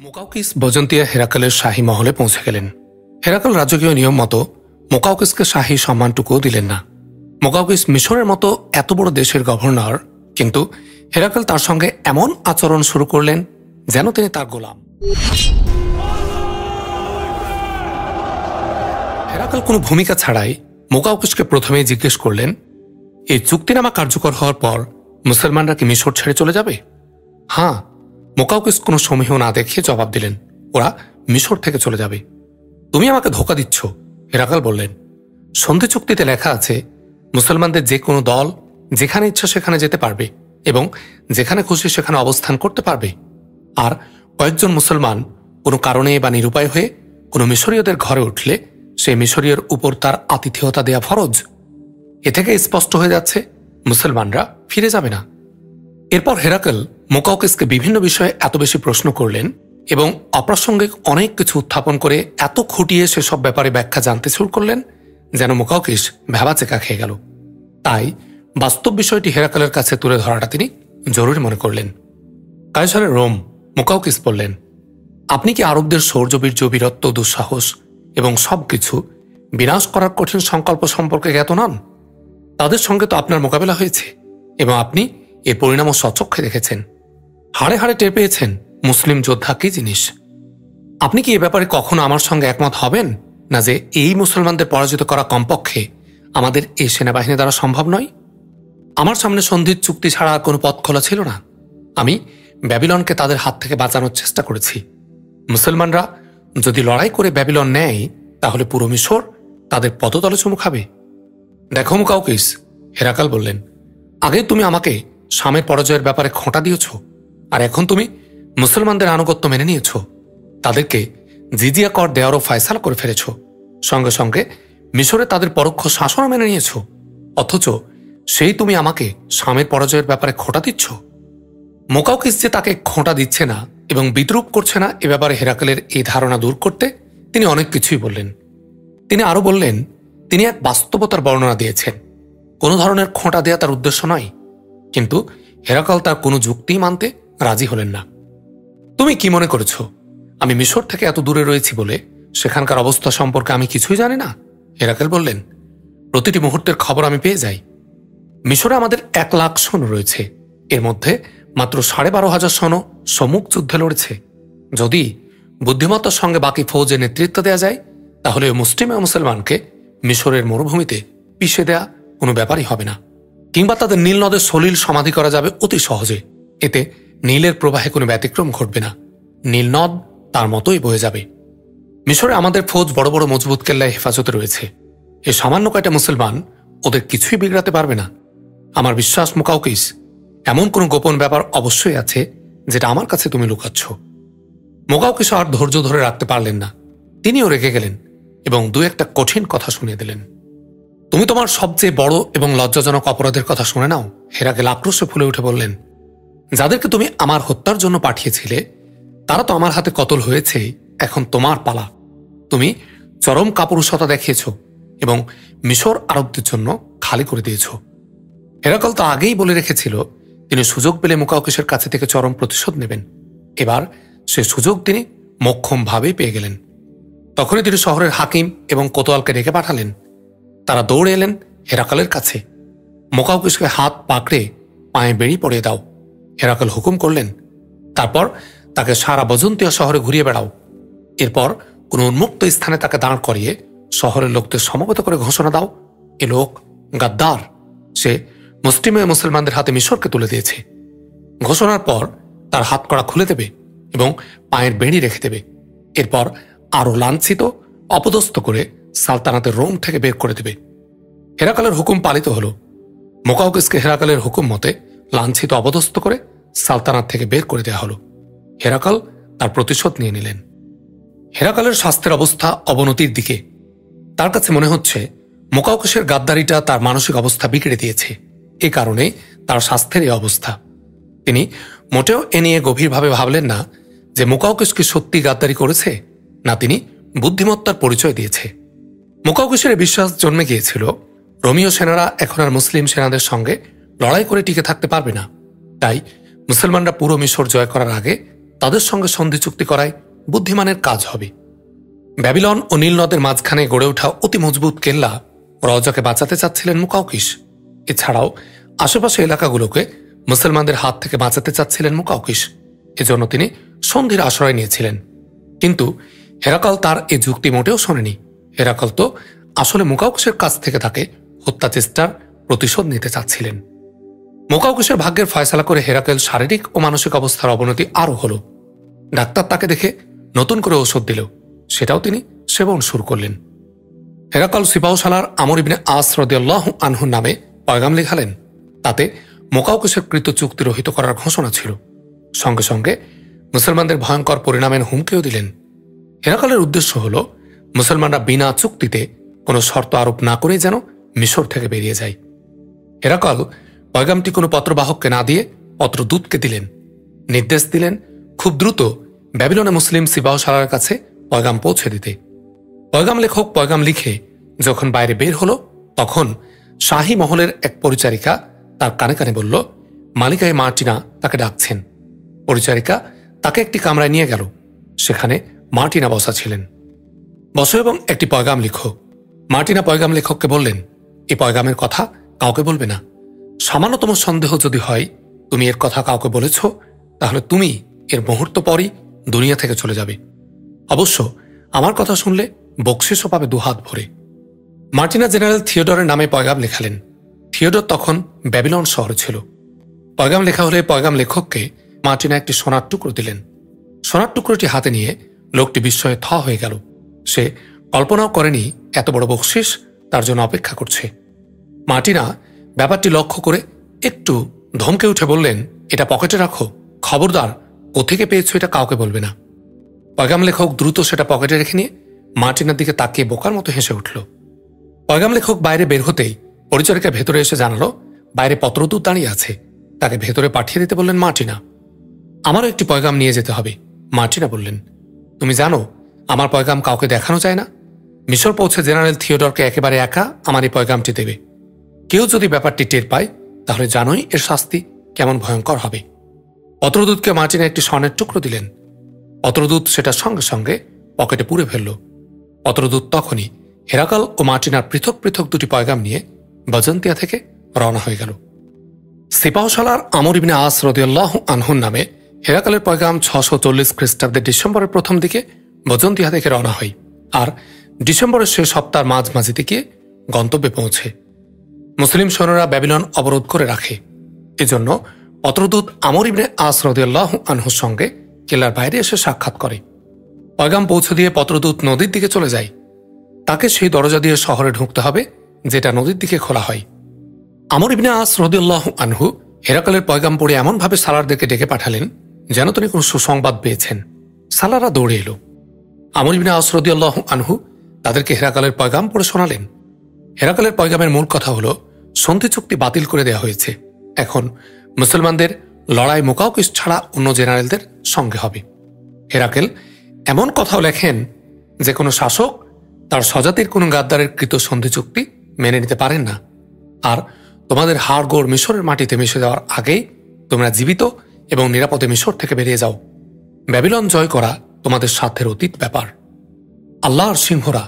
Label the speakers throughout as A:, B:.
A: মোকাউকিস বজন্তিয়া হেরাকালের শাহী মহলে পৌঁছে গেলেন। হেরাকাল রাজকীয় নিয়ম মতো মোকাউকিসকে শাহী সম্মানটুকুও দিলেন না। মোকাউকিস মিশরের মতো এত বড় দেশের গভর্নর, কিন্তু হেরাকাল তার সঙ্গে এমন আচরণ শুরু করলেন যেন তিনি তার গোলাম। হেরাকাল কোনো ভূমিকা ছাড়াই মোকাউকিসকে প্রথমেই জিজ্ঞেস করলেন, এই চুক্তিনামা কার্যকর হওয়ার পর মুসলমানরা কি মিশর ছেড়ে চলে যাবে? হ্যাঁ মোকাউকিস কোনো সমীহ না দেখিয়ে জবাব দিলেন, ওরা মিশর থেকে চলে যাবে। তুমি আমাকে ধোকা দিচ্ছ। হেরাকাল বললেন, সন্ধি চুক্তিতে লেখা আছে, মুসলমানদের যে কোনো দল যেখানে ইচ্ছা সেখানে যেতে পারবে এবং যেখানে খুশি সেখানে অবস্থান করতে পারবে। আর কয়েকজন মুসলমান কোনো কারণে বা নিরুপায় হয়ে কোনো মিশরীয়দের ঘরে উঠলে সে মিশরীয়র উপর তার আতিথেয়তা দেয়া ফরজ। এ থেকে স্পষ্ট হয়ে যাচ্ছে, মুসলমানরা ফিরে যাবে না। এরপর হেরাকেল মোকাউকিসকে বিভিন্ন বিষয়ে এত বেশি প্রশ্ন করলেন এবং অপ্রাসঙ্গিক অনেক কিছু উত্থাপন করে এত খুঁটিয়ে সেসব ব্যাপারে ব্যাখ্যা জানতে শুরু করলেন, যেন মোকাউকিস ভেবাচেকা খেয়ে গেল। তাই বাস্তব বিষয়টি হেরাকালের কাছে তুলে ধরাটা তিনি জরুরি মনে করলেন। কায়সারের রোম মোকাউকিস বললেন, আপনি কি আরবদের শৌর্যবীর্য বীরত্ব, দুঃসাহস এবং সবকিছু বিনাশ করার কঠিন সংকল্প সম্পর্কে জ্ঞাত নন? তাদের সঙ্গে তো আপনার মোকাবেলা হয়েছে এবং আপনি এর পরিণামও সচক্ষে দেখেছেন। হাড়ে হাড়ে টের পেয়েছেন মুসলিম যোদ্ধা কি জিনিস? আপনি কি এ ব্যাপারে কখনো আমার সঙ্গে একমত হবেন? না যে এই মুসলমানদের পরাজিত করা কমপক্ষে আমাদের এই সেনাবাহিনী দ্বারা সম্ভব নয়? আমার সামনে সন্ধির চুক্তি ছাড়া আর কোনো পথ খোলা ছিল না। আমি ব্যাবিলনকে তাদের হাত থেকে বাঁচানোর চেষ্টা করেছি। মুসলমানরা যদি লড়াই করে ব্যাবিলন নেয়, তাহলে পুরো মিশর তাদের পদতলে চুমু খাবে। দেখো মুকাউকিস, হেরাকাল বললেন, আগে তুমি আমাকে স্বামীর পরাজয়ের ব্যাপারে খোঁটা দিয়েছ? আর এখন তুমি মুসলমানদের আনুগত্য মেনে নিয়েছ। তাদেরকে জিজিয়া কর দেওয়ারও ফয়সালা করে ফেলেছ। সঙ্গে সঙ্গে মিশরে তাদের পরোক্ষ শাসনও মেনে নিয়েছ। অথচ সেই তুমি আমাকে স্বামীর পরাজয়ের ব্যাপারে খোঁটা দিচ্ছ? মোকাউকিস যে তাকে খোঁটা দিচ্ছে না এবং বিদ্রুপ করছে না এ ব্যাপারে হেরাকেলের এই ধারণা দূর করতে তিনি অনেক কিছুই বললেন। তিনি আরও বললেন, তিনি এক বাস্তবতার বর্ণনা দিয়েছেন। কোনো ধরনের খোঁটা দেয়া তার উদ্দেশ্য নয়। কিন্তু হেরাকাল তার কোনো যুক্তি মানতে রাজি হলেন না। তুমি কি মনে করেছ, আমি মিশর থেকে এত দূরে রয়েছি বলে সেখানকার অবস্থা সম্পর্কে আমি কিছুই জানি না? হেরাকেল বললেন, প্রতিটি মুহূর্তের খবর আমি পেয়ে যাই। মিশরে আমাদের এক লাখ সৈন্য রয়েছে। এর মধ্যে মাত্র সাড়ে বারো হাজার সৈন্য সম্মুখ যুদ্ধে লড়েছে। যদি বুদ্ধিমত্তার সঙ্গে বাকি ফৌজে নেতৃত্ব দেওয়া যায়, তাহলে মুসলিম মুসলমানকে মিশরের মরুভূমিতে পিষে দেয়া কোনো ব্যাপারই হবে না। কিংবা তাদের নীল নদের সলিল সমাধি করা যাবে অতি সহজে। এতে নীলের প্রবাহে কোনো ব্যতিক্রম ঘটবে না। নীল নদ তার মতোই বয়ে যাবে। মিশরে আমাদের ফৌজ বড় বড় মজবুত কেল্লায় হেফাজতে রয়েছে। এ সামান্য কয়টা মুসলমান ওদের কিছুই বিগড়াতে পারবে না। আমার বিশ্বাস, মুকাউকিস, এমন কোনো গোপন ব্যাপার অবশ্যই আছে যেটা আমার কাছে তুমি লুকাচ্ছ। মোকাউকিস আর ধৈর্য ধরে রাখতে পারলেন না। তিনিও রেগে গেলেন এবং দু একটা কঠিন কথা শুনিয়ে দিলেন। তুমি তোমার সবচেয়ে বড় এবং লজ্জাজনক অপরাধের কথা শুনে নাও। হেরাকে আক্রোশে ফুলে উঠে বললেন, যাদেরকে তুমি আমার হত্যার জন্য পাঠিয়েছিলে, তারা তো আমার হাতে কতল হয়েছে, এখন তোমার পালা। তুমি চরম কাপুরুষতা দেখিয়েছ এবং মিশর আরবদের জন্য খালি করে দিয়েছ। হেরাকল তো আগেই বলে রেখেছিল, তিনি সুযোগ পেলে মুকাউকেশের কাছে থেকে চরম প্রতিশোধ নেবেন। এবার সে সুযোগ তিনি মক্ষমভাবেই পেয়ে গেলেন। তখনই তিনি শহরের হাকিম এবং কোতোয়ালকে ডেকে পাঠালেন। তারা দৌড়ে এলেন হেরাকালের কাছে। মোকাউকিসকে হাত পাকড়ে পায়ে বেরিয়ে পড়িয়ে দাও। হেরাকাল হুকুম করলেন, তারপর তাকে সারা বজন্তিয়া শহরে ঘুরিয়ে বেড়াও। এরপর কোনো উন্মুক্ত স্থানে তাকে দাঁড় করিয়ে শহরের লোকদের সমবেত করে ঘোষণা দাও। এ লোক গাদ্দার। সে মুসলিমে মুসলমানদের হাতে মিশরকে তুলে দিয়েছে। ঘোষণার পর তার হাত করা খুলে দেবে এবং পায়ের বেড়ি রেখে দেবে। এরপর আরও লাঞ্ছিত, অপদস্থ করে সালতানাতের রোম থেকে বের করে দেবে। হেরাকালের হুকুম পালিত হল। মোকাউকিসকে হেরাকালের হুকুম মতে লাঞ্ছিত অপদস্থ করে সালতানাত থেকে বের করে দেওয়া হল। হেরাকাল তার প্রতিশোধ নিয়ে নিলেন। হেরাকালের স্বাস্থ্যের অবস্থা অবনতির দিকে। তার কাছে মনে হচ্ছে মোকাউকেশের গাদ্দারিটা তার মানসিক অবস্থা বিগড়ে দিয়েছে। এ কারণে তার স্বাস্থ্যের এই অবস্থা। তিনি মোটেও এ নিয়ে গভীরভাবে ভাবলেন না যে মোকাউকেশ কি সত্যি গাদ্দারি করেছে, না তিনি বুদ্ধিমত্তার পরিচয় দিয়েছে। মোকাউকেশের বিশ্বাস জন্মে গিয়েছিল। রোমিও সেনারা এখন আর মুসলিম সেনাদের সঙ্গে লড়াই করে টিকে থাকতে পারবে না। তাই মুসলমানরা পুরো মিশর জয় করার আগে তাদের সঙ্গে সন্ধি চুক্তি করায় বুদ্ধিমানের কাজ হবে। ব্যাবিলন ও নীল নদের মাঝখানে গড়ে ওঠা অতি মজবুত কেল্লা রজাকে বাঁচাতে চাচ্ছিলেন মুকাউকিস এছাড়াও আশেপাশে এলাকাগুলোকে মুসলমানদের হাত থেকে বাঁচাতে চাচ্ছিলেন মুকাউকিস এজন্য তিনি সন্ধির আশ্রয় নিয়েছিলেন। কিন্তু হেরাকাল তার এই যুক্তি মোটেও শোনেনি। হেরাকাল তো আসলে মুকাউকিসের কাছ থেকে তাকে হত্যা চেষ্টার প্রতিশোধ নিতে চাচ্ছিলেন। মোকাউকুশের ভাগ্যের ফয়সলা করে হেরাকেল শারীরিক ও মানসিক অবস্থার অবনতি আরও হল। ডাক্তার তাকে দেখে নতুন করে ওষুধ দিল। সেটাও তিনি সেবন শুরু করলেন। হেরাকল সিপাহসালার আমর ইবনে আস রদিয়াল্লাহ আনহুর নামে পয়গাম লেখালেন। তাতে মোকাউকুশের কৃত চুক্তি রহিত করার ঘোষণা ছিল। সঙ্গে সঙ্গে মুসলমানদের ভয়ঙ্কর পরিণামের হুমকিও দিলেন। হেরাকালের উদ্দেশ্য হল মুসলমানরা বিনা চুক্তিতে কোনো শর্ত আরোপ না করে যেন মিশর থেকে বেরিয়ে যায়। হেরাকাল পয়গামটি কোনো পত্রবাহককে না দিয়ে পত্রদূতকে দিলেন। নির্দেশ দিলেন খুব দ্রুত ব্যাবিলনে মুসলিম সিবাহশালার কাছে পয়গাম পৌঁছে দিতে। পয়গাম লেখক পয়গাম লিখে যখন বাইরে বের হলো, তখন শাহী মহলের এক পরিচারিকা তার কানে কানে বলল, মালিকায় মার্টিনা তাকে ডাকছেন। পরিচারিকা তাকে একটি কামরায় নিয়ে গেল। সেখানে মার্টিনা বসা ছিলেন। বসো এবং একটি পয়গাম লিখো। মার্টিনা পয়গাম লেখককে বললেন এই পয়গামের কথা কাউকে বলবে না। সামান্যতম সন্দেহ যদি হয়, তুমি এর কথা কাউকে বলেছ, তাহলে তুমি এর মুহূর্ত পরই দুনিয়া থেকে চলে যাবে। অবশ্য আমার কথা শুনলে বকশিসও পাবে দুহাত ভরে। মার্টিনা জেনারেল থিওডরের নামে পয়গাম লেখালেন। থিওডর তখন ব্যাবিলন শহরে ছিল। পয়গাম লেখা হলে পয়গাম লেখককে মার্টিনা একটি সোনার টুকরো দিলেন। সোনার টুকরোটি হাতে নিয়ে লোকটি বিস্ময়ে থ হয়ে গেল। সে কল্পনাও করেনি এত বড় বকশিস তার জন্য অপেক্ষা করছে। মার্টিনা ব্যাপারটি লক্ষ্য করে একটু ধমকে উঠে বললেন, এটা পকেটে রাখো, খবরদার কোথেকে পেয়েছ এটা কাউকে বলবে না। পয়গাম লেখক দ্রুত সেটা পকেটে রেখে নিয়ে মার্টিনার দিকে তাকিয়ে বোকার মতো হেসে উঠল। পয়গাম লেখক বাইরে বের হতেই পরিচারিকা ভেতরে এসে জানালো, বাইরে পত্রদূত দাঁড়িয়ে আছে, তাকে ভেতরে পাঠিয়ে দিতে বললেন মার্টিনা। আমারও একটি পয়গাম নিয়ে যেতে হবে। মার্টিনা বললেন, তুমি জানো আমার পয়গাম কাউকে দেখানো যায় না। মিশর পৌঁছে জেনারেল থিওডরকে একেবারে একা আমার এই পয়গামটি দেবে। কেউ যদি ব্যাপারটি টের পায়, তাহলে জানোই এর শাস্তি কেমন ভয়ঙ্কর হবে। পত্রদূতকে মার্টিনা একটি স্বর্ণের টুকরো দিলেন। পত্রদূত সেটা সঙ্গে সঙ্গে পকেটে পুরে ফেলল। পত্রদূত তখনই হেরাকাল ও মার্টিনার পৃথক পৃথক দুটি পয়গাম নিয়ে বজন্তিয়া থেকে রওনা হয়ে গেল। সিপাহশালার আমর ইবিনে আস রদিয়াল্লাহ আনহুন নামে হেরাকালের পয়গাম ছশো চল্লিশ খ্রিস্টাব্দের ডিসেম্বরের প্রথম দিকে বজন্তিয়া থেকে রওনা হয়। আর ডিসেম্বরের শেষ সপ্তাহের মাঝমাঝিতে গিয়ে গন্তব্যে পৌঁছে। মুসলিম সৈন্যরা ব্যাবিলন অবরোধ করে রাখে। এজন্য পত্রদূত আমর ইবনে আস রদিয়াল্লাহ আনহুর সঙ্গে কেল্লার বাইরে এসে সাক্ষাৎ করে। পয়গাম পৌঁছে দিয়ে পত্রদূত নদীর দিকে চলে যায়। তাকে সেই দরজা দিয়ে শহরে ঢুকতে হবে, যেটা নদীর দিকে খোলা হয়। আমর ইবনে আস রদিউল্লাহ আনহু হেরাকালের পয়গাম পড়ে এমনভাবে সালারদেরকে ডেকে পাঠালেন, যেন তিনি কোনো সুসংবাদ পেয়েছেন। সালারা দৌড়ে এলো। আমর ইবনে আস রদিউল্লাহ আনহু তাদেরকে হেরাকালের পয়গাম পড়ে শোনালেন। হেরাকালের পয়গামের মূল কথা হল, সন্ধি চুক্তি বাতিল করে দেওয়া হয়েছে। এখন মুসলমানদের লড়াই মোকাউকিস ছাড়া অন্য জেনারেলদের সঙ্গে হবে। হেরাকেল এমন কথাও লেখেন যে কোনো শাসক তার স্বজাতির কোনো গাদ্দারের কৃত সন্ধি চুক্তি মেনে নিতে পারেন না। আর তোমাদের হাড়গোড় মিশরের মাটিতে মিশে যাওয়ার আগেই তোমরা জীবিত এবং নিরাপদে মিশর থেকে বেরিয়ে যাও। ব্যাবিলন জয় করা তোমাদের সাধ্যের অতীত ব্যাপার। আল্লাহর সিংহরা।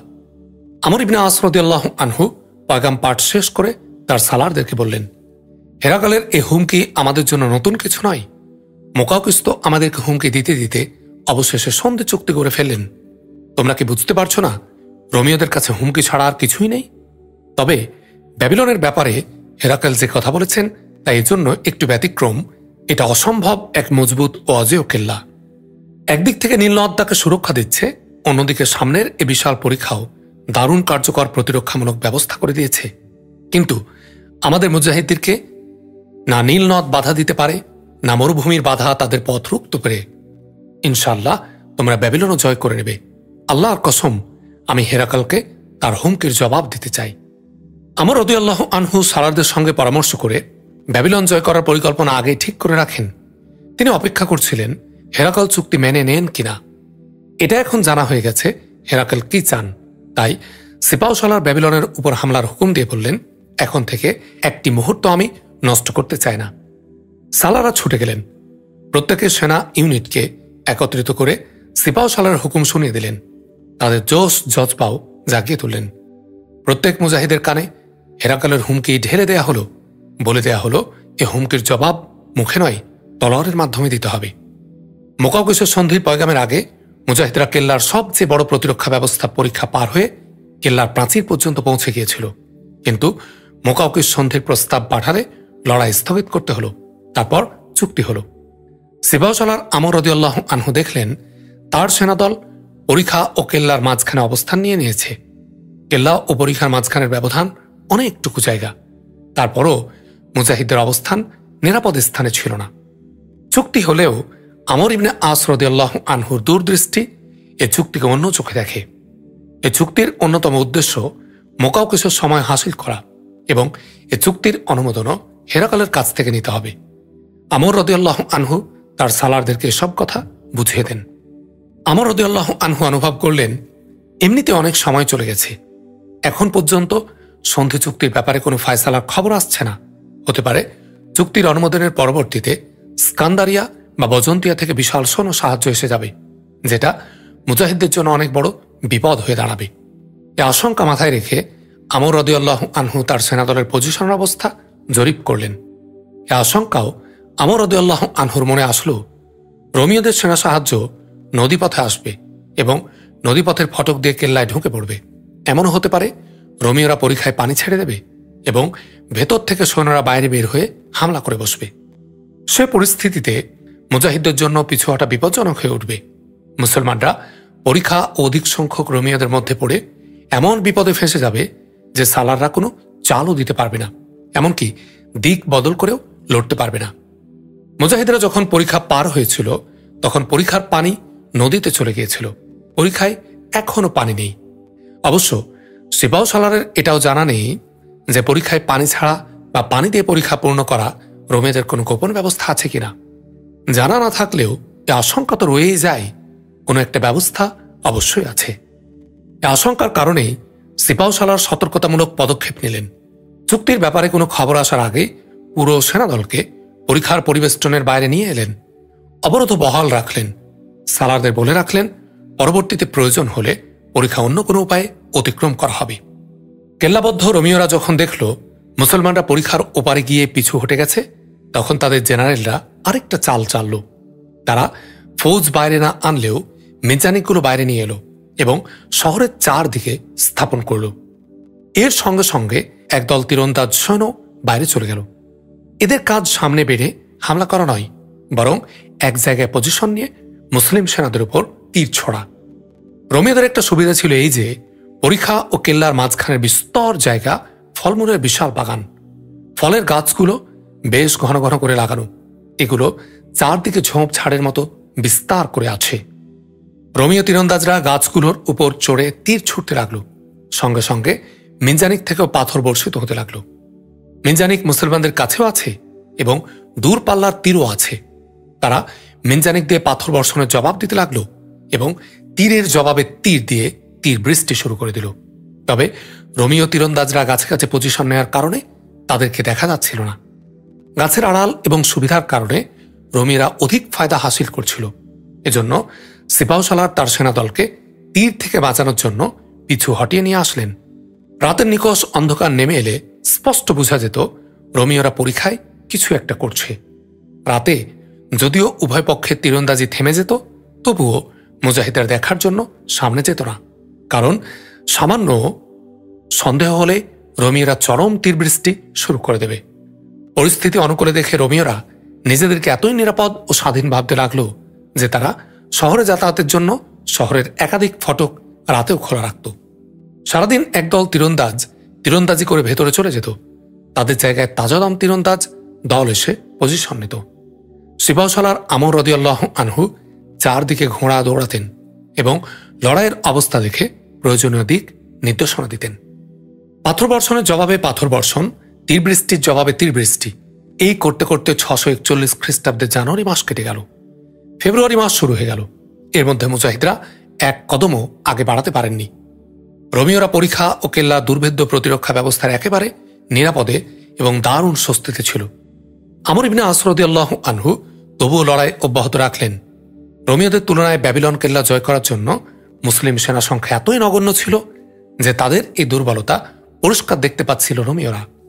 A: আমর ইবনে আসরদি আল্লাহ আনহু পাগাম পাঠ শেষ করে তার সালারদেরকে বললেন, হেরাকালের এ হুমকি আমাদের জন্য নতুন কিছু নয়। মোকাকিস্ত আমাদেরকে হুমকি দিতে দিতে অবশেষে সন্ধে চুক্তি করে ফেললেন। তোমরা কি বুঝতে পারছ না, রোমিওদের কাছে হুমকি ছাড়া আর কিছুই নেই? তবে ব্যাবিলনের ব্যাপারে হেরাকেল যে কথা বলেছেন, তাই জন্য একটু ব্যতিক্রম, এটা অসম্ভব এক মজবুত ও অজেয় কেল্লা। একদিক থেকে নীলনদ্দাকে সুরক্ষা দিচ্ছে অন্যদিকে সামনের এ বিশাল পরীক্ষাও দারুণ কার্যকর প্রতিরক্ষামূলক ব্যবস্থা করে দিয়েছে। কিন্তু আমাদের মুজাহিদদেরকে না নীল নদ বাধা দিতে পারে, না মরুভূমির বাধা তাদের পথ রুক্ত করে ইনশাল্লাহ তোমরা ব্যাবিলনও জয় করে নেবে। আল্লাহর কসম, আমি হেরাকালকে তার হুমকির জবাব দিতে চাই। আমার আল্লাহ আনহু সালারদের সঙ্গে পরামর্শ করে ব্যাবিলন জয় করার পরিকল্পনা আগেই ঠিক করে রাখেন। তিনি অপেক্ষা করছিলেন, হেরাকাল চুক্তি মেনে নেন কিনা। এটা এখন জানা হয়ে গেছে হেরাকাল কি চান। তাই সিপাউসালার ব্যাবিলনের উপর হামলার হুকুম দিয়ে বললেন, এখন থেকে একটি মুহূর্ত আমি নষ্ট করতে চাই না। সালারা ছুটে গেলেন। প্রত্যেকের সেনা ইউনিটকে একত্রিত করে সিপাহশালার হুকুম শুনিয়ে দিলেন। তাদের জোশ জজপাও জাগিয়ে তুললেন। প্রত্যেক মুজাহিদের কানে হেরাকালের হুমকি ঢেলে দেয়া হলো। বলে দেয়া হলো, এ হুমকির জবাব মুখে নয়, তলোয়ারের মাধ্যমে দিতে হবে। মোকাউকেশের সন্ধির পয়গামের আগে মুজাহিদরা কেল্লার সবচেয়ে বড় প্রতিরক্ষা ব্যবস্থা পরীক্ষা পার হয়ে কেল্লার প্রাচীর পর্যন্ত পৌঁছে গিয়েছিল। কিন্তু মোকাউকিস সন্ধির প্রস্তাব পাঠালে লড়াই স্থগিত করতে হলো, তারপর চুক্তি হল। সিবাহচলার আমর রদিউল্লাহ আনহু দেখলেন, তার সেনাদল পরীক্ষা ও কেল্লার মাঝখানে অবস্থান নিয়ে নিয়েছে। কেল্লা ও পরীক্ষার মাঝখানের ব্যবধান অনেকটুকু জায়গা। তারপরও মুজাহিদের অবস্থান নিরাপদ স্থানে ছিল না। চুক্তি হলেও আমর ইবনে আসরদিয়াল্লাহ আনহুর দূরদৃষ্টি এ চুক্তিকে অন্য চোখে দেখে। এ চুক্তির অন্যতম উদ্দেশ্য মোকাউকেশের সময় হাসিল করা এবং এ চুক্তির অনুমোদনও হেরাকালের কাছ থেকে নিতে হবে। আমর রদিয়াল্লাহ আনহু তার সালারদেরকে সব কথা বুঝিয়ে দেন। আমর রদিয়াল্লাহ আনহু অনুভব করলেন, এমনিতে অনেক সময় চলে গেছে। এখন পর্যন্ত সন্ধি চুক্তির ব্যাপারে কোনো ফায়সালার খবর আসছে না। হতে পারে চুক্তির অনুমোদনের পরবর্তীতে স্কান্দারিয়া বা বজন্তিয়া থেকে বিশাল সৈন্য সাহায্য এসে যাবে, যেটা মুজাহিদদের জন্য অনেক বড় বিপদ হয়ে দাঁড়াবে। এ আশঙ্কা মাথায় রেখে আমর রদিউল্লাহ আনহু তার সেনাদলের পজিশনের অবস্থা জরিপ করলেন। এ আশঙ্কাও আমর রদিউল্লাহ আনহুর মনে আসলো, রোমিওদের সেনা সাহায্য নদীপথে আসবে এবং নদীপথের ফটক দিয়ে কেল্লায় ঢুকে পড়বে। এমনও হতে পারে রোমিওরা পরীক্ষায় পানি ছেড়ে দেবে এবং ভেতর থেকে সৈন্যরা বাইরে বের হয়ে হামলা করে বসবে। সে পরিস্থিতিতে মুজাহিদদের জন্য পিছু হটা বিপজ্জনক হয়ে উঠবে। মুসলমানরা পরীক্ষা অধিক সংখ্যক রোমিয়াদের মধ্যে পড়ে এমন বিপদে ফেঁসে যাবে যে সালাররা কোনো চালও দিতে পারবে না, এমনকি দিক বদল করেও লড়তে পারবে না। মুজাহিদরা যখন পরীক্ষা পার হয়েছিল, তখন পরীক্ষার পানি নদীতে চলে গিয়েছিল। পরীক্ষায় এখনও পানি নেই। অবশ্য শিবাও সালারের এটাও জানা নেই যে পরীক্ষায় পানি ছাড়া বা পানি দিয়ে পরীক্ষা পূর্ণ করা রোমেদের কোনো গোপন ব্যবস্থা আছে কিনা। জানা না থাকলেও এ আশঙ্কা তো রয়েই যায়। কোনো একটা ব্যবস্থা অবশ্যই আছে। এ আশঙ্কার কারণেই সিপাহশালার সতর্কতামূলক পদক্ষেপ নিলেন। চুক্তির ব্যাপারে কোনো খবর আসার আগে পুরো সেনাদলকে পরীক্ষার পরিবেষ্টনের বাইরে নিয়ে এলেন। অবরোধ বহাল রাখলেন। সালারদের বলে রাখলেন, পরবর্তীতে প্রয়োজন হলে পরীক্ষা অন্য কোনো উপায়ে অতিক্রম করা হবে। কেল্লাবদ্ধ রোমিওরা যখন দেখল মুসলমানরা পরীক্ষার ওপারে গিয়ে পিছু হটে গেছে, তখন তাদের জেনারেলরা আরেকটা চাল চালল। তারা ফৌজ বাইরে না আনলেও মেজানিকগুলো বাইরে নিয়ে এলো এবং শহরের চারদিকে স্থাপন করল। এর সঙ্গে সঙ্গে একদল তীরন্দাজ সৈন্য বাইরে চলে গেল। এদের কাজ সামনে বেড়ে হামলা করা নয়, বরং এক জায়গায় পজিশন নিয়ে মুসলিম সেনাদের উপর তীর ছড়া। রোমিয়াদের একটা সুবিধা ছিল এই যে পরীক্ষা ও কেল্লার মাঝখানের বিস্তর জায়গা ফলমূলের বিশাল বাগান। ফলের গাছগুলো বেশ ঘন ঘন করে লাগানো। এগুলো চারদিকে ঝোঁপ ছাড়ের মতো বিস্তার করে আছে। রোমিও তীরন্দাজরা গাছগুলোর উপর চড়ে তীর ছুটতে লাগল। সঙ্গে সঙ্গে মিনজানিক থেকেও পাথর বর্ষিত হতে লাগল। মিনজানিক মুসলমানদের কাছেও আছে এবং দূর পাল্লার তীরও আছে। তারা মিনজানিক দিয়ে পাথর বর্ষণের জবাব দিতে লাগল এবং তীরের জবাবে তীর দিয়ে তীর বৃষ্টি শুরু করে দিল। তবে রোমিও তীরন্দাজরা গাছে কাছে পজিশন নেওয়ার কারণে তাদেরকে দেখা যাচ্ছিল না। গাছের আড়াল এবং সুবিধার কারণে রোমিরা অধিক ফায়দা হাসিল করছিল। এজন্য সিপাহসালার তার সেনাদলকে তীর থেকে বাঁচানোর জন্য পিছু হটিয়ে নিয়ে আসলেন। রাতের নিকশ অন্ধকার নেমে এলে স্পষ্ট বোঝা যেত, রোমিওরা পরীক্ষায় কিছু একটা করছে। রাতে যদিও উভয় পক্ষের তীরন্দাজি থেমে যেত, তবুও মুজাহিদের দেখার জন্য সামনে যেত না। কারণ সামান্য সন্দেহ হলে রোমিওরা চরম তীরবৃষ্টি শুরু করে দেবে। পরিস্থিতি অনুকূলে দেখে রোমিওরা নিজেদেরকে এতই নিরাপদ ও স্বাধীন ভাবতে লাগল যে তারা শহরে যাতায়াতের জন্য শহরের একাধিক ফটক রাতেও খোলা রাখত। সারাদিন একদল তীরন্দাজ তীরন্দাজি করে ভেতরে চলে যেত। তাদের জায়গায় তাজাদাম তীরন্দাজ দল এসে পজিশন নিত। শিবাউসালার আমর রদিয়াল্লাহ আনহু চারদিকে ঘোড়া দৌড়াতেন এবং লড়াইয়ের অবস্থা দেখে প্রয়োজনীয় দিক নির্দেশনা দিতেন। পাথর বর্ষণের জবাবে পাথর বর্ষণ তীর বৃষ্টির জবাবে তীর বৃষ্টি এই করতে করতে ছশো একচল্লিশ খ্রিস্টাব্দে জানুয়ারি মাস কেটে গেল। ফেব্রুয়ারি মাস শুরু হয়ে গেল। এর মধ্যে মুজাহিদরা এক কদমও আগে বাড়াতে পারেননি। রোমিওরা পরীক্ষা ও কেল্লা দুর্ভেদ্য প্রতিরক্ষা ব্যবস্থার একেবারে নিরাপদে এবং দারুণ স্বস্তিতে ছিল। আমর ইবিনা আসরদি আল্লাহ আনহু তবুও লড়াই অব্যাহত রাখলেন। রোমিওদের তুলনায় ব্যাবিলন কেল্লা জয় করার জন্য মুসলিম সেনা সংখ্যা এতই নগণ্য ছিল যে তাদের এই দুর্বলতা পুরস্কার দেখতে পাচ্ছিল রোমিওরা।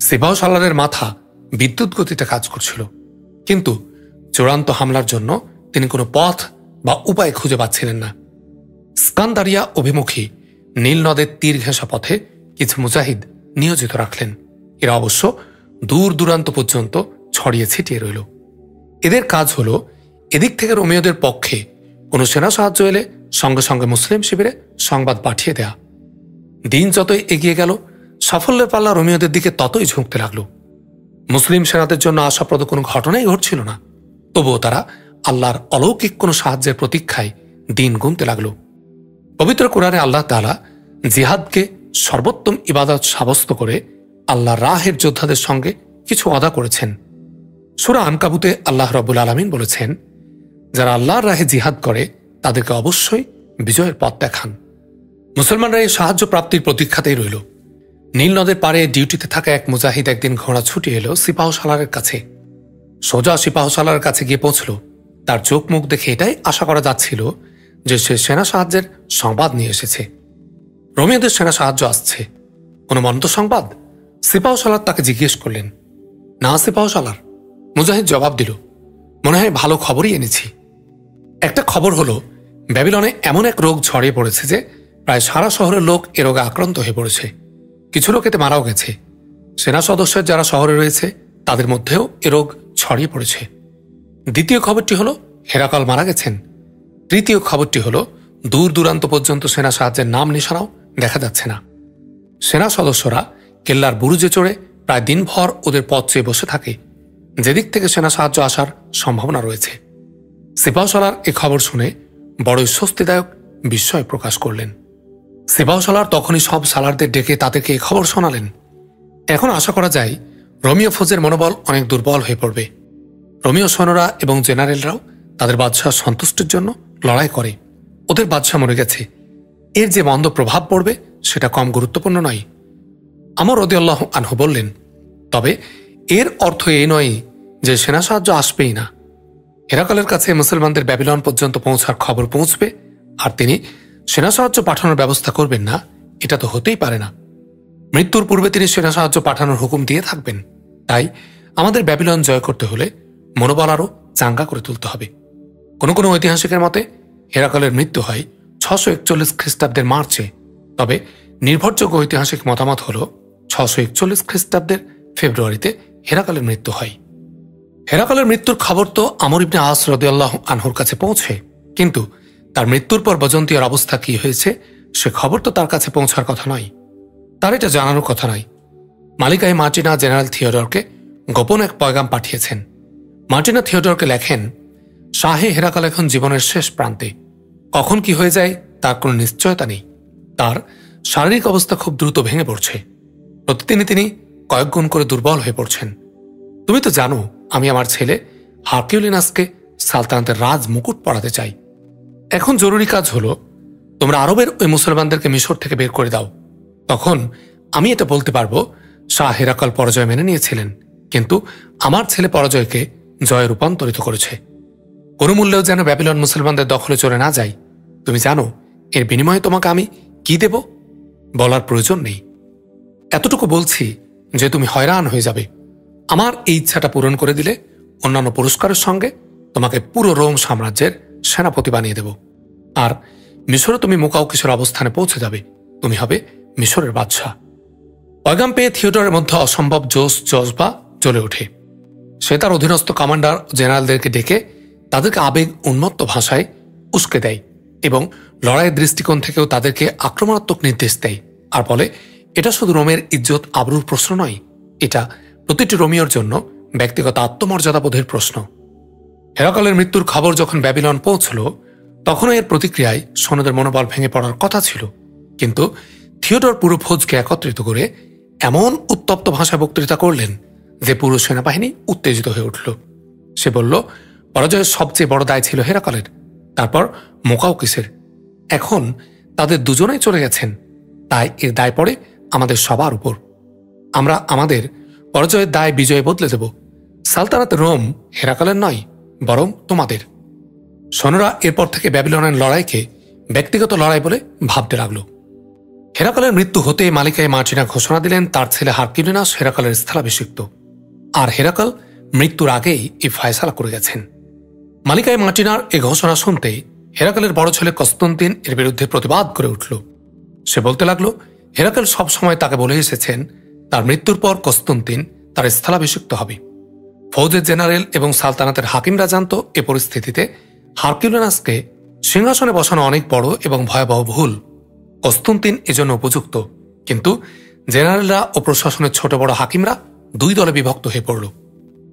A: সিবাহ সালারের মাথা বিদ্যুৎ গতিতে কাজ করছিল। কিন্তু চূড়ান্ত হামলার জন্য তিনি কোনো পথ বা উপায় খুঁজে পাচ্ছিলেন না। স্কান্দারিয়া অভিমুখী নীল নদের তীর ঘেঁষা পথে কিছু মুজাহিদ নিয়োজিত রাখলেন। এরা অবশ্য দূর দূরান্ত পর্যন্ত ছড়িয়ে ছিটিয়ে রইল। এদের কাজ হল এদিক থেকে রোমিওদের পক্ষে কোনো সেনা সাহায্য এলে সঙ্গে সঙ্গে মুসলিম শিবিরে সংবাদ পাঠিয়ে দেয়া। দিন যতই এগিয়ে গেল সাফল্যের পাল্লা রোমিওদের দিকে ততই ঝুঁকতে লাগল। মুসলিম সেনাদের জন্য আশাপ্রদ কোনো ঘটনাই ঘটছিল না। তবুও তারা আল্লাহর অলৌকিক কোনো সাহায্যের প্রতীক্ষায় দিন গুনতে লাগল। পবিত্র কোরআনে আল্লাহ তালা জিহাদকে সর্বোত্তম ইবাদত সাব্যস্ত করে আল্লাহ রাহের যোদ্ধাদের সঙ্গে কিছু অদা করেছেন। সুরা আনকাবুতে আল্লাহ রবুল আলমিন বলেছেন, যারা আল্লাহর রাহে জিহাদ করে, তাদেরকে অবশ্যই বিজয়ের পথ দেখান। মুসলমানরা এই সাহায্য প্রাপ্তির প্রতীক্ষাতেই রইল। নীল নদের পাড়ে ডিউটিতে থাকা এক মুজাহিদ একদিন ঘোড়া ছুটে এলো সিপাহ সালারের কাছে। সোজা সিপাহশালার কাছে গিয়ে পৌঁছল। তার চোখ মুখ দেখে এটাই আশা করা যাচ্ছিল যে সে সেনা সাহায্যের সংবাদ নিয়ে এসেছে। রোমিওদের সেনা সাহায্য আসছে। কোনো মন্ত সংবাদ? সিপাহশালার তাকে জিজ্ঞেস করলেন। না, সিপাহশালার। মুজাহিদ জবাব দিল, মনে হয় ভালো খবরই এনেছি। একটা খবর হলো, ব্যাবিলনে এমন এক রোগ ছড়িয়ে পড়েছে যে প্রায় সারা শহরের লোক এ রোগে আক্রান্ত হয়ে পড়েছে। কিছু লোক এতে মারাও গেছে। সেনা সদস্যের যারা শহরে রয়েছে, তাদের মধ্যেও এ রোগ ছড়িয়ে পড়েছে। দ্বিতীয় খবরটি হলো, হেরাকাল মারা গেছেন। তৃতীয় খবরটি হলো, দূর দূরান্ত পর্যন্ত সেনা সাহায্যের নাম নিশানাও দেখা যাচ্ছে না। সেনা সদস্যরা কেল্লার বুরুজে চড়ে প্রায় দিনভর ওদের পথ চেয়ে বসে থাকে। যেদিক থেকে সেনা সাহায্য আসার সম্ভাবনা রয়েছে। সিপাহসালার এ খবর শুনে বড়ই স্বস্তিদায়ক বিস্ময় প্রকাশ করলেন। সিপাহসালার তখনই সব সালারদের ডেকে তাদেরকে খবর শোনালেন। এখন আশা করা যায়, রোমিও ফৌজের মনোবল অনেক দুর্বল হয়ে পড়বে। রোমিও সৈন্যরা এবং জেনারেলরাও তাদের বাদশাহ সন্তুষ্টির জন্য লড়াই করে। ওদের বাদশাহ মরে গেছে। এর যে মন্দ প্রভাব পড়বে, সেটা কম গুরুত্বপূর্ণ নয়। আমার রদি আল্লাহ আনহু বললেন, তবে এর অর্থ এই নয় যে সেনা সাহায্য আসবেই না। হেরাকালের কাছে মুসলমানদের ব্যাবিলন পর্যন্ত পৌঁছার খবর পৌঁছবে, আর তিনি সেনা সাহায্য পাঠানোর ব্যবস্থা করবেন না, এটা তো হতেই পারে না। মৃত্যুর পূর্বে তিনি সেনা সাহায্য পাঠানোর হুকুম দিয়ে থাকবেন। তাই আমাদের ব্যাবিলন জয় করতে হলে মনোবল আরও চাঙ্গা করে তুলতে হবে। কোনো কোনো ঐতিহাসিকের মতে, হেরাকালের মৃত্যু হয় ছশো একচল্লিশ খ্রিস্টাব্দের মার্চে। তবে নির্ভরযোগ্য ঐতিহাসিক মতামত হল, ছশো একচল্লিশ খ্রিস্টাব্দের ফেব্রুয়ারিতে হেরাকালের মৃত্যু হয়। হেরাকালের মৃত্যুর খবর তো আমর ইবনে আস রদিয়াল্লাহ আনহুর কাছে পৌঁছে। কিন্তু তার মৃত্যুর পর বজন্তীয় অবস্থা কি হয়েছে, সে খবর তো তার কাছে পৌঁছার কথা নয়। তার এটা জানানোর কথা নয়। মালিকাই মার্টিনা জেনারেল থিওডরকে গোপন এক পয়গাম পাঠিয়েছেন। মার্টিনা থিওডরকে লেখেন, শাহে হেরাকাল এখন জীবনের শেষ প্রান্তে। কখন কি হয়ে যায় তার কোনো নিশ্চয়তা নেই। তার শারীরিক অবস্থা খুব দ্রুত ভেঙে পড়ছে। প্রতিদিনই তিনি কয়েক গুণ করে দুর্বল হয়ে পড়ছেন। তুমি তো জানো, আমি আমার ছেলে হার্কিউলিনাসকে সালতানাতের রাজ মুকুট পড়াতে চাই। এখন জরুরি কাজ হলো, তোমরা আরবের ওই মুসলমানদেরকে মিশর থেকে বের করে দাও। তখন আমি এটা বলতে পারব, শাহ হেরাকাল পরাজয় মেনে নিয়েছিলেন, কিন্তু আমার ছেলে পরাজয়কে জয়ে রূপান্তরিত করেছে। কোনো মূল্যেও যেন ব্যাবিলন মুসলমানদের দখলে চলে না যায়। তুমি জানো, এর বিনিময়ে তোমাকে আমি কি দেব? বলার প্রয়োজন নেই। এতটুকু বলছি যে তুমি হয়রান হয়ে যাবে। আমার এই ইচ্ছাটা পূরণ করে দিলে অন্যান্য পুরস্কারের সঙ্গে তোমাকে পুরো রোম সাম্রাজ্যের সেনাপতি বানিয়ে দেব। আর মিশরে তুমি মোকাও কিশোর অবস্থানে পৌঁছে যাবে। তুমি হবে মিশরের বাদশাহ। পয়গাম পেয়ে থিয়েটারের মধ্যে অসম্ভব জোশ, জজবা জ্বলে ওঠে। সে তার অধীনস্থ কমান্ডার জেনারেলদেরকে ডেকে তাদেরকে আবেগ উন্মত্ত ভাষায় উস্কে দেয় এবং লড়াইয়ের দৃষ্টিকোণ থেকেও তাদেরকে আক্রমণাত্মক নির্দেশ দেয়। আর বলে, এটা শুধু রোমের ইজ্জত আবরুর প্রশ্ন নয়, এটা প্রতিটি রোমিওর জন্য ব্যক্তিগত আত্মমর্যাদাবোধের প্রশ্ন। হেরাকালের মৃত্যুর খবর যখন ব্যাবিলন পৌঁছল, তখনও এর প্রতিক্রিয়ায় সনদের মনোবল ভেঙে পড়ার কথা ছিল। কিন্তু থিয়েটার পুরো ফৌজকে একত্রিত করে এমন উত্তপ্ত ভাষায় বক্তৃতা করলেন যে পুরো সেনাবাহিনী উত্তেজিত হয়ে উঠল। সে বলল, পরাজয়ের সবচেয়ে বড় দায় ছিল হেরাকালের, তারপর মোকাও কিসের এখন তাদের দুজনেই চলে গেছেন, তাই এর দায় পড়ে আমাদের সবার উপর। আমরা আমাদের পরাজয়ের দায় বিজয়ে বদলে দেব। সালতানাত রোম হেরাকালের নয় বরং তোমাদের। সৈন্যরা এরপর থেকে ব্যাবিলনের লড়াইকে ব্যক্তিগত লড়াই বলে ভাবতে লাগল। হেরাকালের মৃত্যু হতে মালিকায় মার্টিনা ঘোষণা দিলেন, তার ছেলে হারকিলিনাস হেরাকালের স্থলাভিষিক্ত। আর হেরাকাল মৃত্যুর আগেই এই ফায়সালা করে গেছেন। মালিকায় মার্টিনার এ ঘোষণা শুনতে হেরাকালের বড় ছেলে কস্তন্তিন এর বিরুদ্ধে প্রতিবাদ করে উঠল। সে বলতে লাগল, হেরাকাল সবসময় তাকে বলে এসেছেন, তার মৃত্যুর পর কস্তন্তিন তার স্থলাভিষিক্ত হবে। ফৌজের জেনারেল এবং সালতানাতের হাকিমরা জানত এ পরিস্থিতিতে হার্কিউলানাসকে সিংহাসনে বসানো অনেক বড় এবং ভয়াবহ ভুল। কস্তুন্তিন এজন্য উপযুক্ত। কিন্তু জেনারেলরা ও প্রশাসনের ছোট বড় হাকিমরা দুই দলে বিভক্ত হয়ে পড়ল।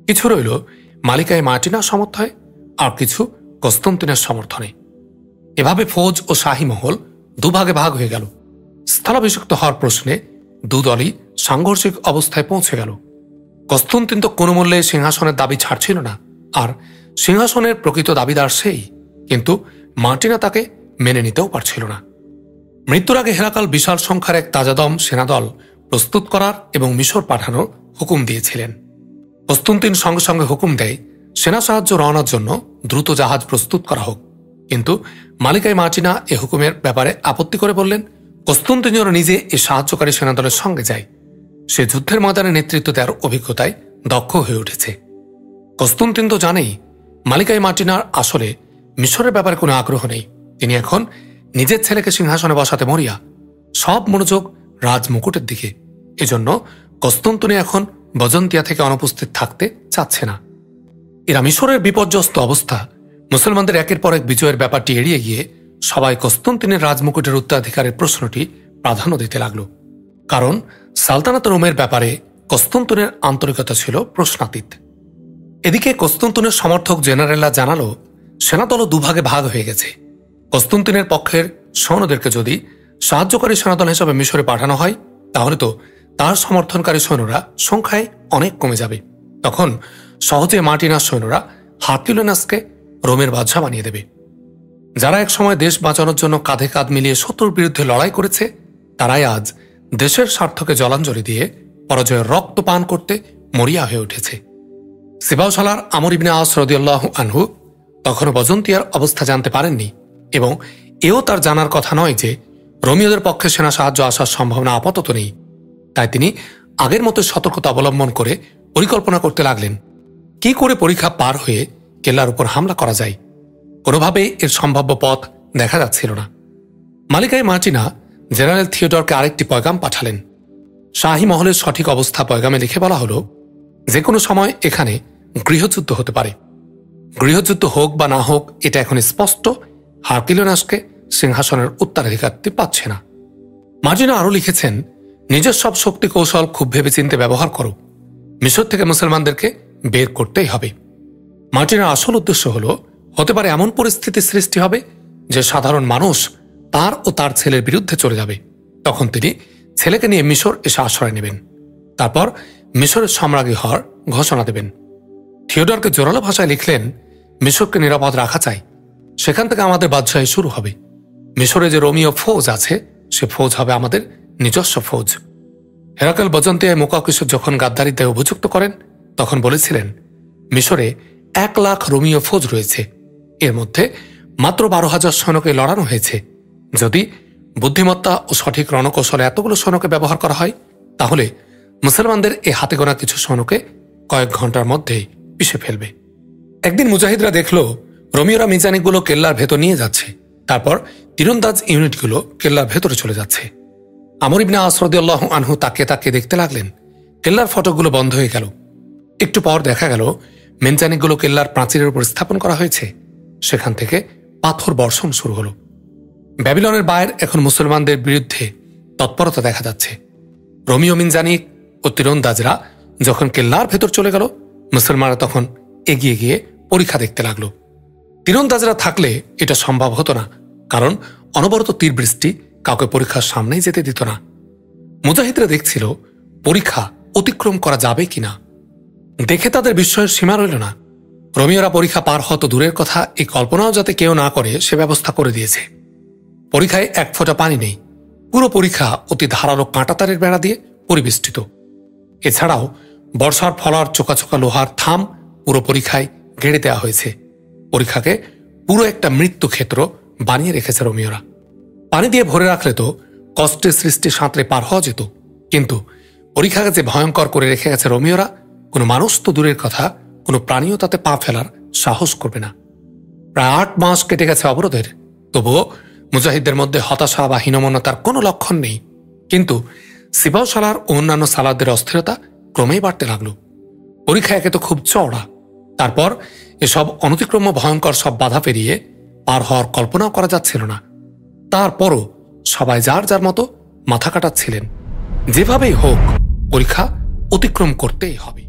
A: কিছু রইল মালিকায় মার্টিনার সমর্থনে আর কিছু কস্তন্তিনের সমর্থনে। এভাবে ফৌজ ও শাহী মহল দুভাগে ভাগ হয়ে গেল। স্থলাভিষিক্ত হওয়ার প্রশ্নে দুদলই সাংঘর্ষিক অবস্থায় পৌঁছে গেল। কস্তন্তিন তো কোনো মূল্যে সিংহাসনের দাবি ছাড়ছিল না। আর সিংহাসনের প্রকৃত দাবিদার সেই, কিন্তু মার্টিনা তাকে মেনে নিতেও পারছিল না। মৃত্যুর আগে হেরাকাল বিশাল সংখ্যার এক তাজাদম সেনাদল প্রস্তুত করার এবং মিশর পাঠানোর হুকুম দিয়েছিলেন। কস্তুন্তিন সঙ্গে সঙ্গে হুকুম দেয়, সেনা সাহায্য রওনার জন্য দ্রুত জাহাজ প্রস্তুত করা হোক। কিন্তু মালিকাই মার্টিনা এ হুকুমের ব্যাপারে আপত্তি করে বললেন, কস্তুন্তিন যেন নিজে এ সাহায্যকারী সেনাদলের সঙ্গে যায়। সে যুদ্ধের ময়দানে নেতৃত্ব দেওয়ার অভিজ্ঞতায় দক্ষ হয়ে উঠেছে। কস্তুন্তিন তো জানেই, মালিকাই মার্টিনার আসলে মিশরের ব্যাপারে কোনো আগ্রহ নেই। তিনি এখন নিজের ছেলেকে সিংহাসনে বসাতে মরিয়া সব মনোযোগ রাজ মুকুটের দিকে। এজন্য কস্তন্তনী এখন বজন্তিয়া থেকে অনুপস্থিত থাকতে চাচ্ছে না। এরা মিশরের বিপর্যস্ত অবস্থা, মুসলমানদের একের পর এক বিজয়ের ব্যাপারটি এড়িয়ে গিয়ে সবাই কস্তন্তিনের রাজমুকুটের উত্তরাধিকারের প্রশ্নটি প্রাধান্য দিতে লাগল। কারণ সালতানাত রোমের ব্যাপারে কস্তন্তনের আন্তরিকতা ছিল প্রশ্নাতীত। এদিকে কস্তন্তনের সমর্থক জেনারেলরা জানালো সেনাদল দুভাগে ভাগ হয়ে গেছে। কস্তুন্তিনের পক্ষের সৈন্যদেরকে যদি সাহায্যকারী সেনাদল হিসাবে মিশরে পাঠানো হয়, তাহলে তো তার সমর্থনকারী সৈন্যরা সংখ্যায় অনেক কমে যাবে। তখন সহজে মার্টিনাস সৈন্যরা হার্কিউলেনাসকে রোমের বাদশা বানিয়ে দেবে। যারা এক সময় দেশ বাঁচানোর জন্য কাঁধে কাঁধ মিলিয়ে শত্রুর বিরুদ্ধে লড়াই করেছে, তারাই আজ দেশের স্বার্থকে জলাঞ্জলি দিয়ে পরাজয়ের রক্ত পান করতে মরিয়া হয়ে উঠেছে। সিবাউসালার আমর ইবনে আস আনহু তখনও বজন্তিয়ার অবস্থা জানতে পারেননি এবং এও তার জানার কথা নয় যে রোমিওদের পক্ষে সেনা সাহায্য আসার সম্ভাবনা আপাতত নেই। তাই তিনি আগের মতো সতর্কতা অবলম্বন করে পরিকল্পনা করতে লাগলেন। কি করে পরীক্ষা পার হয়ে কেল্লার উপর হামলা করা যায়? কোনোভাবে এর সম্ভাব্য পথ দেখা যাচ্ছিল না। মালিকাই মার্টিনা জেনারেল থিয়েটরকে আরেকটি পয়গাম পাঠালেন। শাহী মহলের সঠিক অবস্থা পয়গামে লিখে বলা হলো, যে কোনো সময় এখানে গৃহযুদ্ধ হতে পারে। গৃহযুদ্ধ হোক বা না হোক, এটা এখন স্পষ্ট হার্কিলোনাসকে সিংহাসনের উত্তরাধিকারটি পাচ্ছে না। মার্জিনা আরও লিখেছেন, নিজের সব শক্তি কৌশল খুব ভেবেচিন্তে ব্যবহার করো। মিশর থেকে মুসলমানদেরকে বের করতেই হবে। মার্টিনার আসল উদ্দেশ্য হল, হতে পারে এমন পরিস্থিতি সৃষ্টি হবে যে সাধারণ মানুষ তার ও তার ছেলের বিরুদ্ধে চলে যাবে। তখন তিনি ছেলেকে নিয়ে মিশর এসে আশ্রয় নেবেন। তারপর মিশরের সম্রাজ্ঞী হওয়ার ঘোষণা দেবেন। থিওডরকে জোরালো ভাষায় লিখলেন, মিশরকে নিরাপদ রাখা চাই। সেখান থেকে আমাদের বাদশাহী শুরু হবে। মিশরে যে রোমিও ফৌজ আছে, সে ফৌজ হবে আমাদের নিজস্ব ফৌজ। হেরাকেল বজন্তিয়ায় মোকাকিশোর যখন গাদ্দারিতে অভিযুক্ত করেন, তখন বলেছিলেন, মিশরে এক লাখ রোমিও ফৌজ রয়েছে। এর মধ্যে মাত্র বারো হাজার সৈন্যকে লড়ানো হয়েছে। যদি বুদ্ধিমত্তা ও সঠিক রণকৌশলে এতগুলো সৈন্যকে ব্যবহার করা হয়, তাহলে মুসলমানদের এ হাতে গোনা কিছু সৈন্যকে কয়েক ঘণ্টার মধ্যেই পিষে ফেলবে। একদিন মুজাহিদরা দেখল রোমিওরা মিজানিকগুলো কেল্লার ভেতর নিয়ে যাচ্ছে। তারপর তীরন্দাজ ইউনিটগুলো কেল্লার ভেতরে চলে যাচ্ছে। আমর ইবনা আসরদুল্লাহ আনহু তাকে তাকে দেখতে লাগলেন। কেল্লার ফটকগুলো বন্ধ হয়ে গেল। একটু পর দেখা গেল মেনজানিকগুলো কেল্লার প্রাচীরের উপর স্থাপন করা হয়েছে। সেখান থেকে পাথর বর্ষণ শুরু হলো। ব্যাবিলনের বায়ের এখন মুসলমানদের বিরুদ্ধে তৎপরতা দেখা যাচ্ছে। রোমিও মিনজানিক ও তীরন্দাজরা যখন কেল্লার ভেতর চলে গেল, মুসলমানরা তখন এগিয়ে গিয়ে পরীক্ষা দেখতে লাগল। তীরন্দাজরা থাকলে এটা সম্ভব হতো না, কারণ অনবরত তীর বৃষ্টি কাউকে পরীক্ষার সামনেই যেতে দিত না। মুজাহিদরা দেখছিল পরীক্ষা অতিক্রম করা যাবে কিনা। দেখে তাদের বিস্ময়ের সীমা রইল না। রোমিওরা পরীক্ষা পার হত দূরের কথা, এই কল্পনাও যাতে কেউ না করে, সে ব্যবস্থা করে দিয়েছে। পরীক্ষায় এক ফোঁটা পানি নেই। পুরো পরীক্ষা অতি ধারালো কাঁটাতারের বেড়া দিয়ে পরিবেষ্টিত। এছাড়াও বর্ষার ফলার চোকা চোকা লোহার থাম পুরো পরীক্ষায় গেড়ে দেওয়া হয়েছে। পরীক্ষাকে পুরো একটা মৃত্যু ক্ষেত্র বানিয়ে রেখেছে রোমিওরা। পানি দিয়ে ভরে রাখলে তো কষ্টের সৃষ্টি সাঁতরে পার হওয়া যেত। কিন্তু পরীক্ষাকে যে ভয়ঙ্কর করে রেখে গেছে রোমিওরা, কোনো মানুষ তো দূরের কথা, কোনো প্রাণীও তাতে পা ফেলার সাহস করবে না। প্রায় আট মাস কেটে গেছে অবরোধের, তবুও মুজাহিদদের মধ্যে হতাশা বা হীনমনতার কোনো লক্ষণ নেই। কিন্তু সিপাহ সালার ও অন্যান্য সালাদদের অস্থিরতা ক্রমেই বাড়তে লাগল। পরীক্ষা একে তো খুব চওড়া। তারপর এসব অনতিক্রম্য ভয়ঙ্কর সব বাধা পেরিয়ে পার হওয়ার কল্পনাও করা যাচ্ছিল না। তারপরও সবাই যার যার মতো মাথা কাটাচ্ছিলেন। যেভাবেই হোক, পরীক্ষা অতিক্রম করতেই হবে।